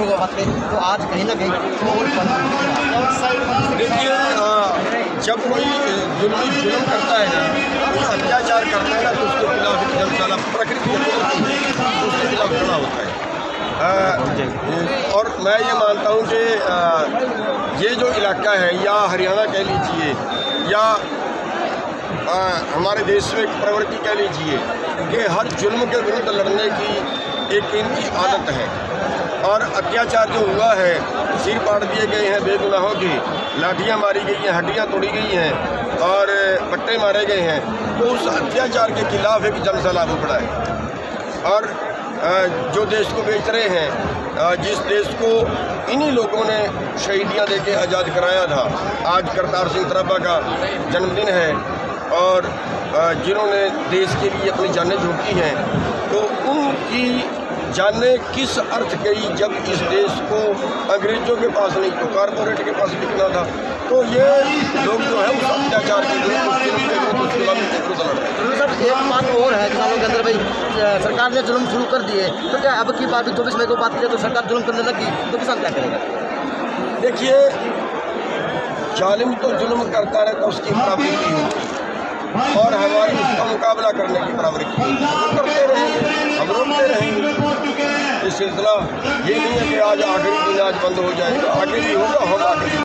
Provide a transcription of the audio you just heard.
کا بات کریں تو آج کہیں نہ کہیں دیکھیے جب کوئی ظلم ظلم کرتا ہے نا، کوئی اتیاچار کرتا ہے نا، تو اس کے خلاف ایک جن سالہ پرکرتی اس کے خلاف کھڑا ہوتا ہے۔ اور میں یہ مانتا ہوں کہ یہ جو علاقہ ہے، یا ہریانہ کہہ لیجیے، یا ہمارے دیش میں ایک پرورتی کہہ لیجیے کہ ہر ظلم کے ورد لڑنے کی ایک ان کی عادت ہے۔ اور اتیاچار جو ہوا ہے، سیر پاڑ دیے گئے ہیں، بے گناہوں کی لاٹھیاں ماری گئی ہیں، ہڈیاں توڑی گئی ہیں، اور پٹے مارے گئے ہیں، تو اس اتیاچار کے خلاف ایک جن سیلاب پڑا ہے۔ اور جو دیش کو بیچ رہے ہیں جس دیش کو انہی لوگوں نے شہیدیاں دے کے آزاد کرایا تھا، آج کرتار سنگھ طرابہ کا جنم دن ہے۔ اور جنہوں نے دیش کے لیے اپنی جانیں جھونکی ہیں تو ان کی جانیں کس ارتھ گئی جب اس دیش کو انگریزوں کے پاس نہیں تو کارپوریٹ کے پاس لکھنا تھا؟ تو یہ لوگ جو ہے اس اتیاچار کے لیے صاحب ایک بات اور ہے کسانوں کے اندر بھائی سرکار نے ظلم شروع کر دیے تو کیا اب کی بات چوبیس مئی کو بات کی تو سرکار ظلم کرنے لگی؟ تو کسان کیا کرے گا؟ دیکھیے ظالم تو ظلم کرتا رہتا اس کی برابری کی ہوتی اور ہماری اس کا مقابلہ کرنے کی برابری کی۔ ہم کرتے رہیں گے۔ ہم روکتے رہیں گے۔ یہ سلسلہ یہ نہیں ہے کہ آج آخری دن آج بند ہو جائے گا۔ آگے بھی ہوگا، ہم آگے